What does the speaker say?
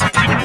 Thank you.